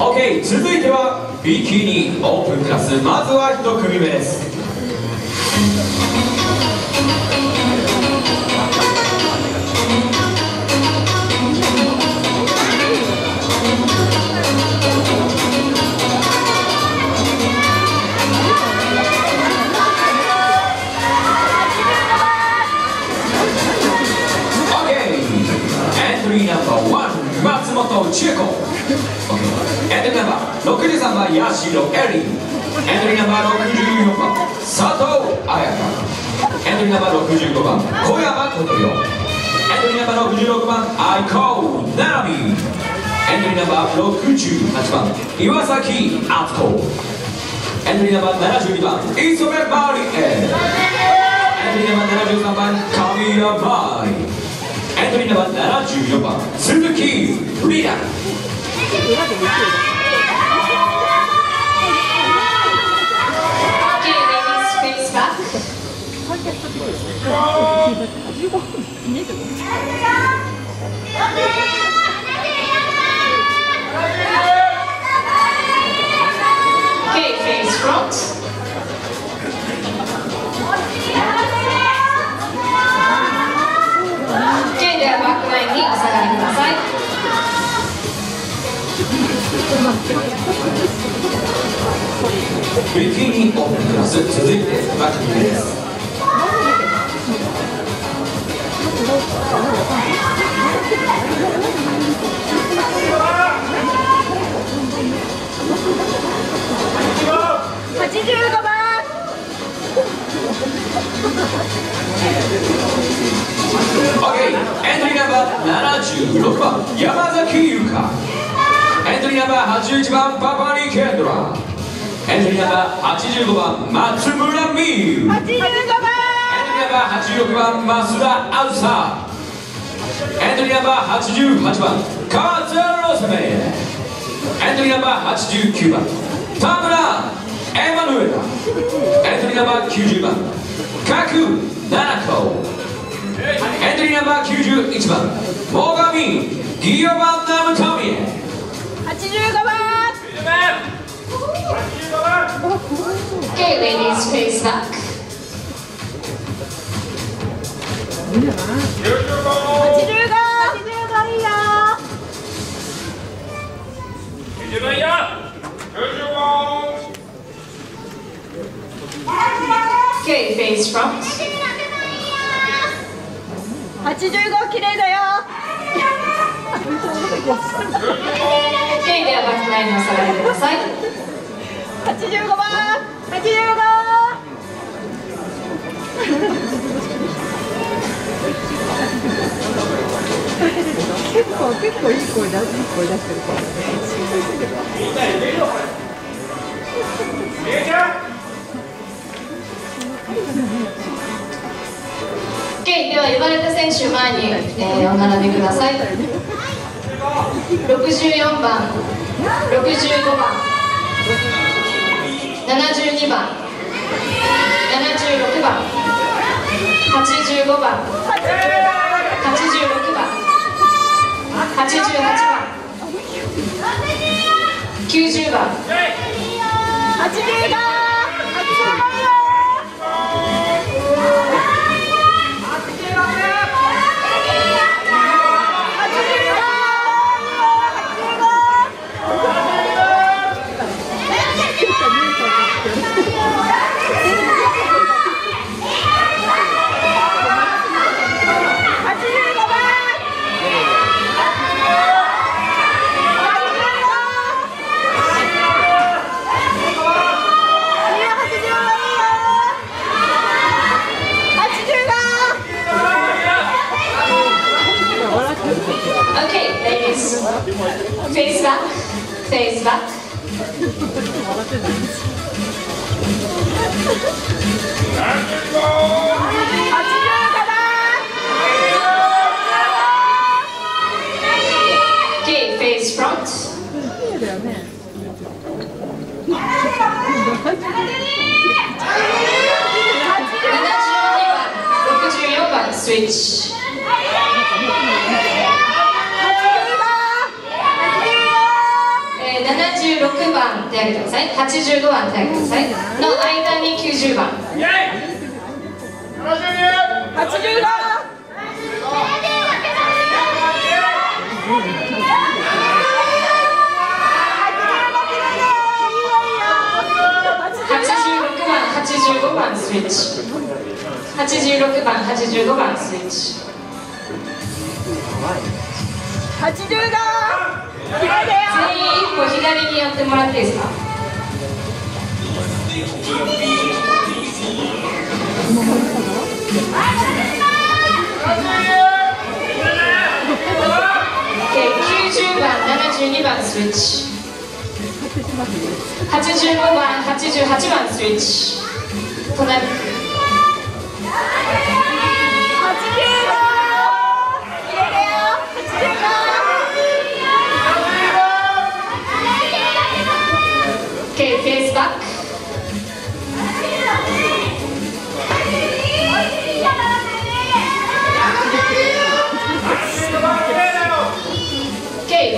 OK 続いてはビキニオープンクラス。まずは1組目です。チェコエントナバ63番ヤシロエリーエントナバ64番佐藤綾香エントナバ65番小山琴世エントナバ66番アイコーナミエントナバ68番岩崎敦子エントリーナバ72番磯部マリエエンナバ73番神田舞エントリーナンバー74番。鈴木フリーダビキニオープンクラス続いてバックです85番。OK エントリーナンバー76番。山崎優香。エントリーナンバー81番パパニケンドラエントリーナンバー85番松村美優エントリーナンバー86番増田あずさ。エントリーナンバー88番川津ロセメ。エントリーナンバー89番田村エマヌエラエントリーナンバー90番角七子エントリーナンバー91番最上ギオバンナムトミエ。85番。Okay, ladies, face back. 85番いいよ Okay, face front. 85綺麗だよ Okay, ではバックラインを下がってください。85番。85結構結構いい声出いい声出してるからでは呼ばれた選手前に、えーお並びください64番。65番。72番。76番。85番。86番。88番。90番。85番。85番手挙げてくださいの間に90番。8586番85番スイッチ。86番85番スイッチ。85綺麗だよ全員一歩左に寄ってもらっていいですか？９０番、７２番スイッチ。85番88番スイッチ。隣。85綺麗だ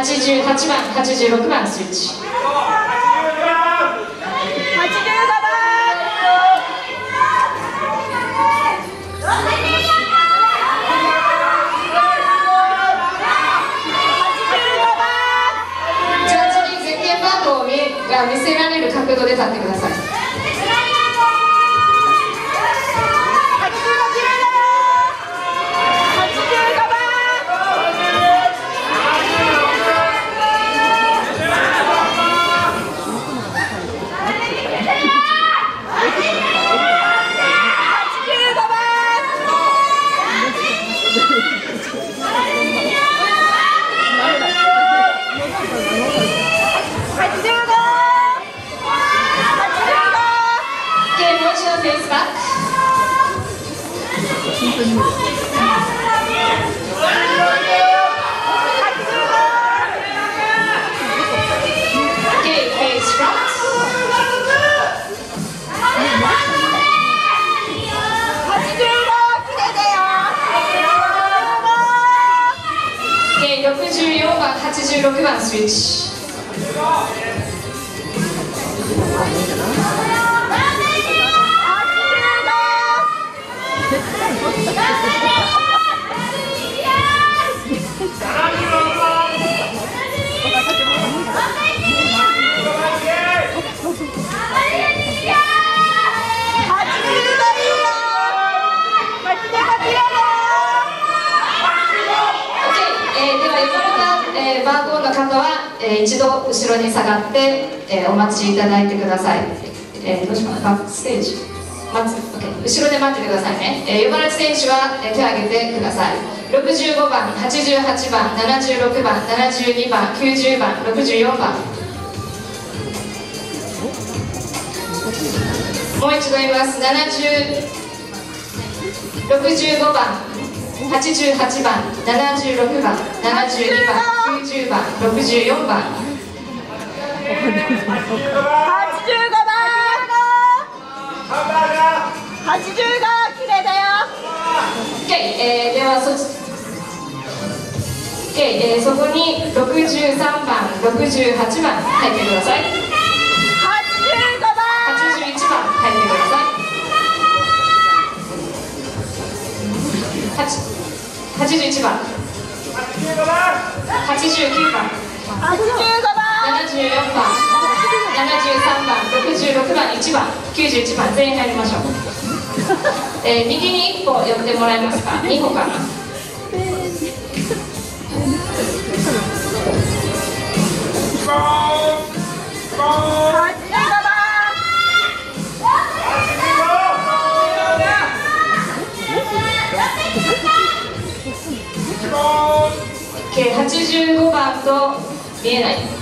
88番、86番スイッチ。88番、86番スイッチ。ジャッジにゼッケン番号を見が見せられる角度で立ってください。OK、もう一えーでは呼ばれた、え、一度後ろに下がって、えーお待ちいただいてください、えーどうしますか？バックステージ。待つ、OK、後ろで待ってくださいね、えー呼ばれ選手は、えー手を挙げてください。65番88番76番72番90番64番。もう一度言います。70 65番88番76番72番。90番64番。85綺麗だよ OK、えー、ではそ OK、えー、そこに63番。68番。入ってください85番。81番。入ってください8 81番。89番。85番。74番。73番。66番。1番。91番。全員入りましょう、えー、右に1歩寄ってもらえますか？2歩かな計85番と見えない。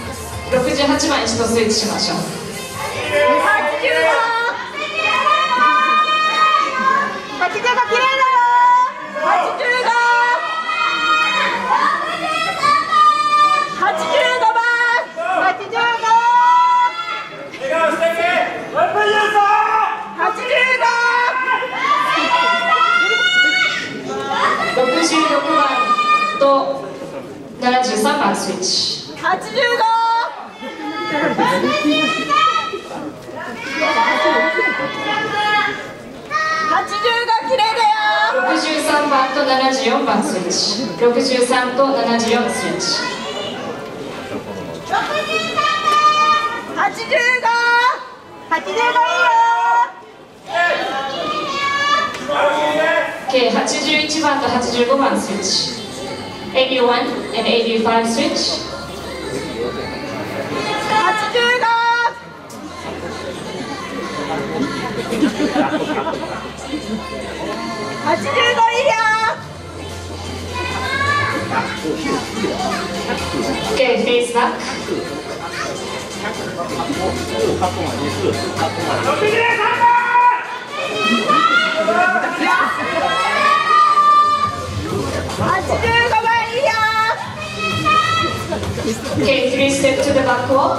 68番にちょっとスイッチしましょう66番と73番スイッチ63番と74番スイッチ。63と74スイッチ。計81番と85番スイッチ。81 and 85スイッチ。計フェイスバック計3ステップ to the back wall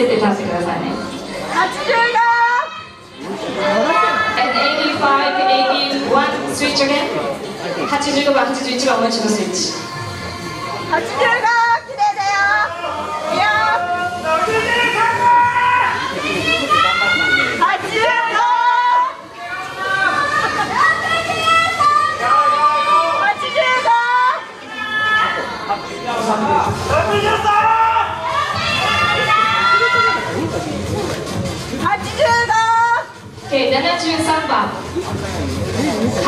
号見せて立ってくださいね。And 85、81スイッチ again 85番、81番もう一度スイッチ。計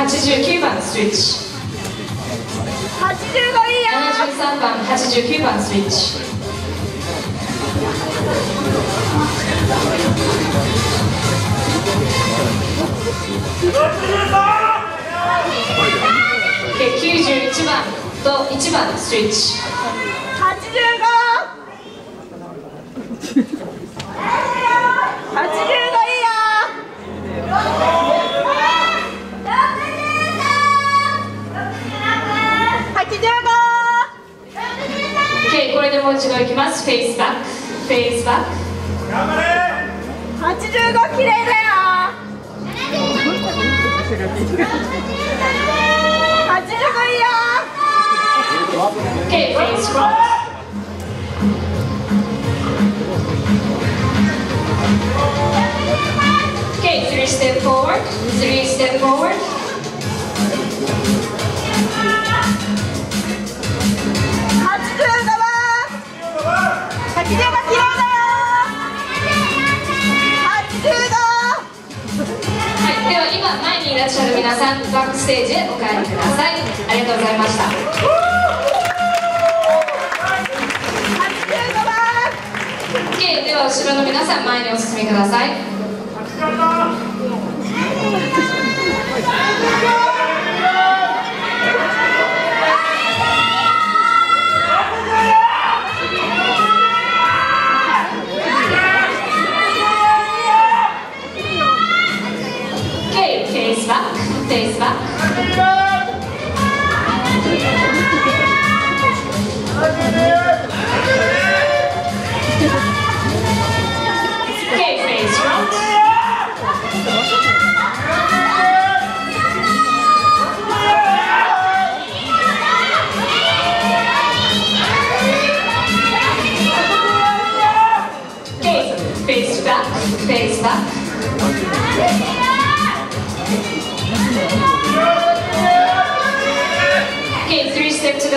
89番スイッチ。85いいや。73番89番スイッチ。91番と1番スイッチ。85 でもう一度いきます。フェイスバック。フェイスバック。85綺麗だよ。85いいよ。計フェイスフロント計3 step forward. 3 step forward らっしゃる皆さんバックステージへお帰りください。ありがとうございました。OK では後ろの皆さん前にお進みください。Stays back.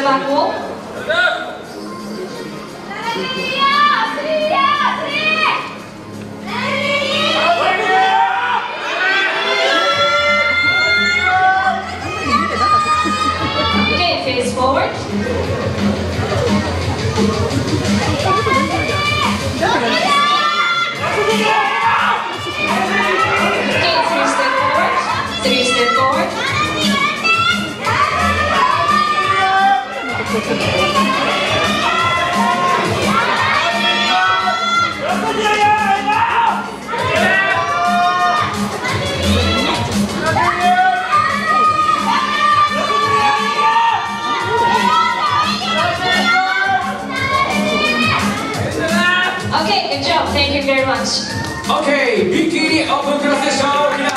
बात OK ビキニオープンクラスでした。